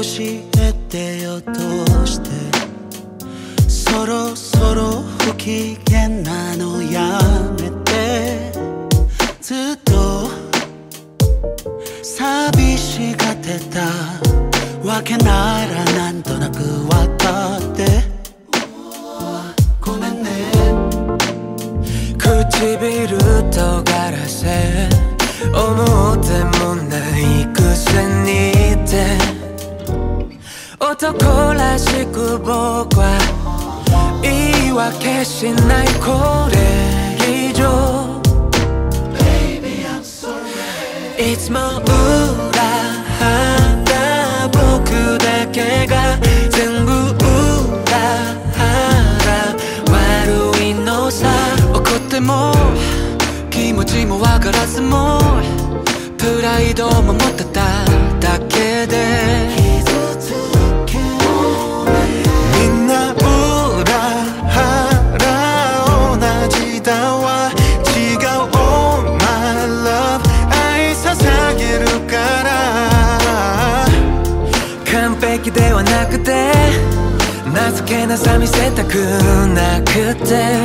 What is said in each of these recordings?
教えてよどうして？そろそろ不機嫌なのやめて。ずっと寂しがってたわけならなんとなくわかって。ごめんね。唇とがらせ男らしく僕は言い訳しないこれ。以上いつも裏腹僕だけが全部裏腹悪いのさ。怒っても気持ちもわからずも。プライドも持ってただけで。ではなくて情けなさ見せたくなくて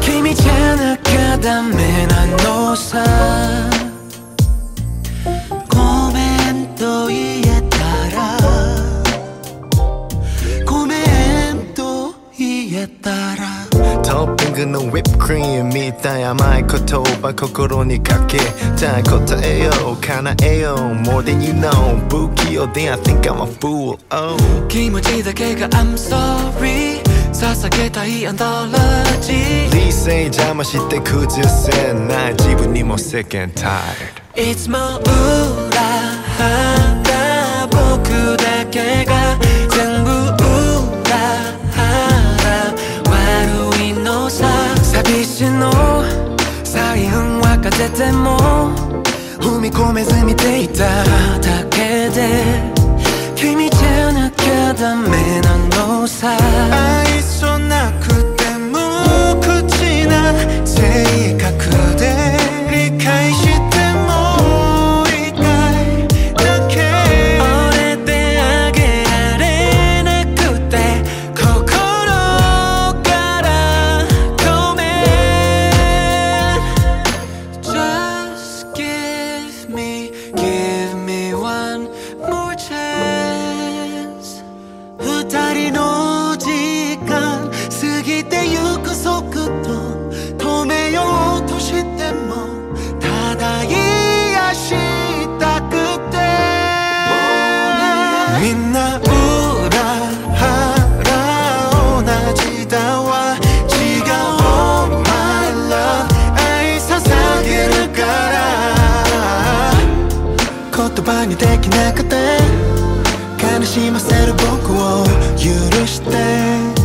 君じゃなきゃダメなのさ。ごめんと言えたらごめんと言えたらトッピングのウィップクリームみたい甘い言葉心にかけたい答えよう叶えよう More than you know. 不器用で I think I'm a fool oh. 気持ちだけが I'm sorry. 捧げたいアンドロジー理性邪魔して崩せない自分にも sick and tired. いつも裏腹僕だけが全部踏み込めず見ていた。だけで君じゃなきゃダメなのさ。言葉にできなくて。悲しませる僕を許して。